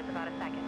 it's about a second.